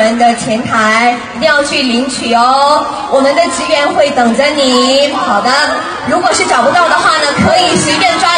我们的前台一定要去领取哦，我们的职员会等着你。好的，如果是找不到的话呢，可以随便抓。